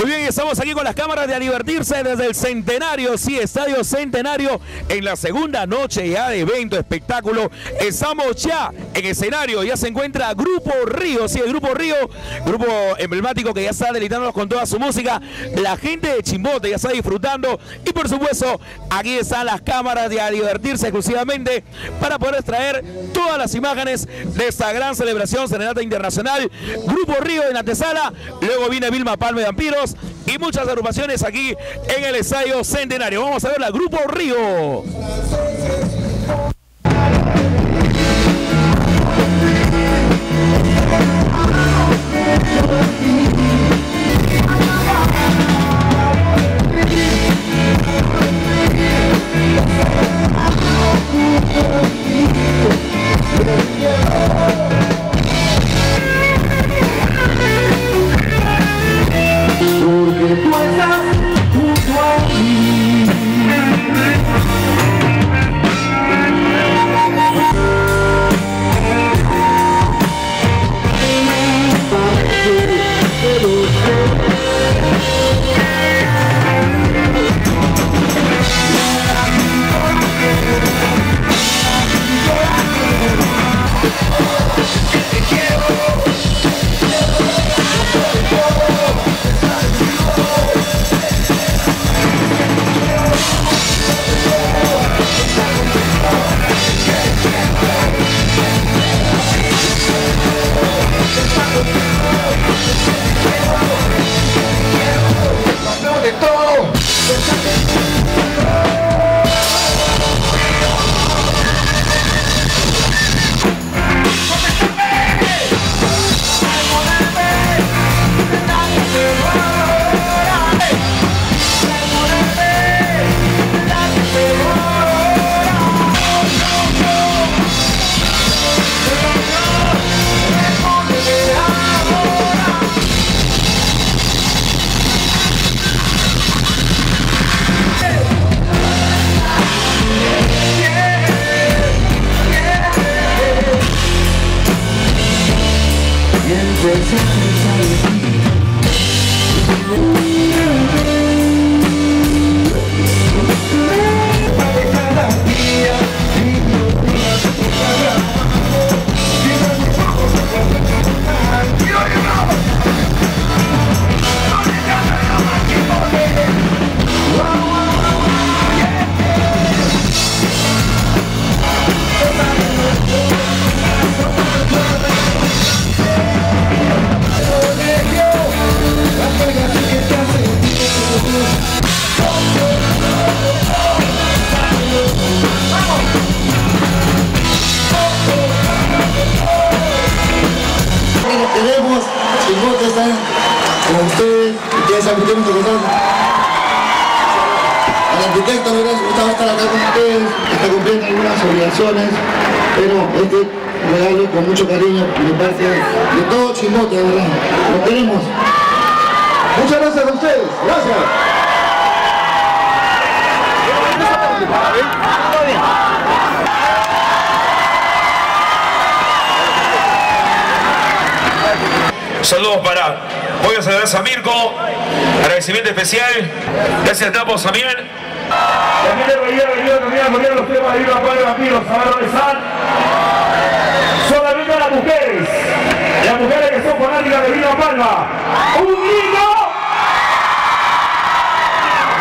Muy bien, estamos aquí con las cámaras de a divertirse desde el Centenario, sí, Estadio Centenario, en la segunda noche ya de evento, espectáculo. Estamos ya en escenario, ya se encuentra Grupo Río, sí, el Grupo Río, grupo emblemático que ya está deleitándonos con toda su música. La gente de Chimbote ya está disfrutando y por supuesto, aquí están las cámaras de a divertirse exclusivamente para poder extraer todas las imágenes de esta gran celebración, Serenata Internacional. Grupo Río en la antesala, luego viene Vilma Palme de Y muchas agrupaciones aquí en el Estadio Centenario. Vamos a ver la Grupo Río. Ustedes, saben que que Al arquitecto hubiera gustado estar acá con ustedes, está cumpliendo algunas obligaciones, pero este regalo con mucho cariño de parte de todo Chimbote, de verdad. Lo queremos. Muchas gracias a ustedes, gracias. Saludos para Voy a saludar a Mirko, agradecimiento especial. Gracias Tapos también. La gente de Bahía ha venido a los temas de Viva Pablo Vampiros, a están. Solamente las mujeres, las mujeres que son fanáticas de Viva Palma. ¡Un grito!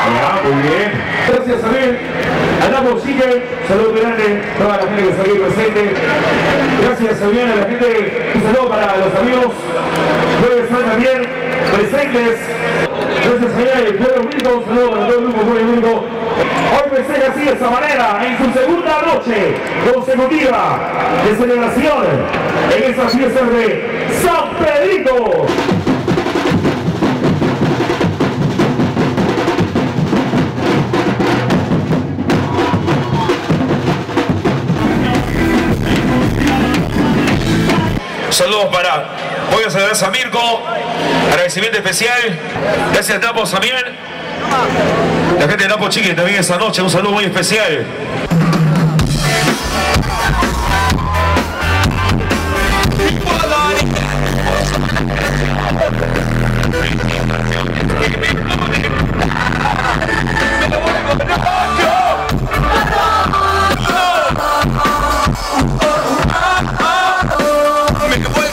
Ya, muy bien. Gracias, Abel. Andamos, sigue. Saludos grande a toda la gente que está aquí presente. Gracias, también a la gente. Un saludo para los amigos. Pueden estar también presentes. Gracias, señor. El pueblo único. Un saludo para todo el grupo pueblo. Hoy festeja así de esta manera, en su segunda noche consecutiva de celebración en estas fiestas de San Pedrito. Saludos para Voy a saludar a Mirko, agradecimiento especial. Gracias Tapos también. La gente de Tapo Chiqui también esta noche, un saludo muy especial. make a way.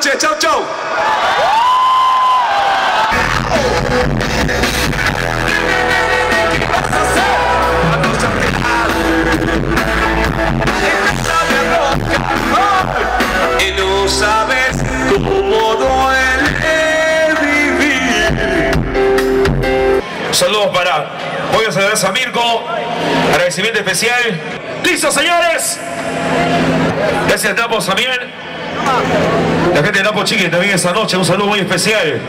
Noches, chau chau. Y no sabes cómo duele vivir. Saludos para Voy a saludar a Mirko. Agradecimiento especial. ¡Listo, señores! Gracias, Napo, también. La gente de Napo Chiqui también esta noche. Un saludo muy especial.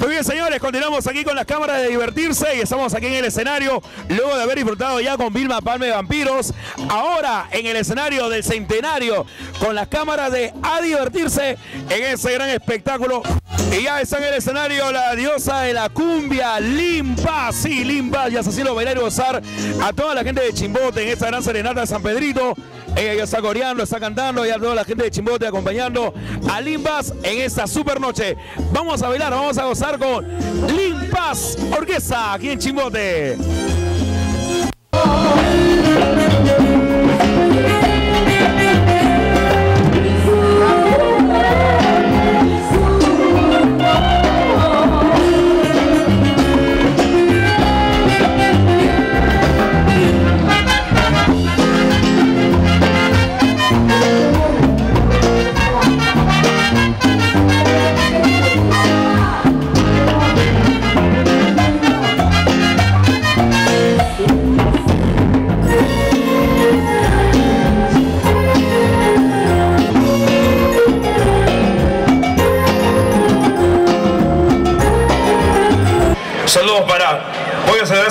Muy bien, señores, continuamos aquí con las cámaras de divertirse y estamos aquí en el escenario luego de haber disfrutado ya con Vilma Palme Vampiros. Ahora en el escenario del centenario con las cámaras de A Divertirse en ese gran espectáculo. Y ya está en el escenario la diosa de la cumbia, Limpa. Sí, Limpa, ya se haciendo bailar y gozar a toda la gente de Chimbote en esta gran serenata de San Pedrito. Ella ya está coreando, está cantando, ya toda la gente de Chimbote acompañando a Limbas en esta super noche. Vamos a bailar, vamos a gozar con Limpas Orquesta aquí en Chimbote.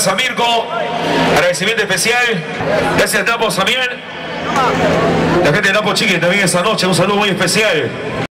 Voy a a Mirko. Agradecimiento especial. Gracias, Napo, también. La gente de Napo Chiqui también esta noche. Un saludo muy especial.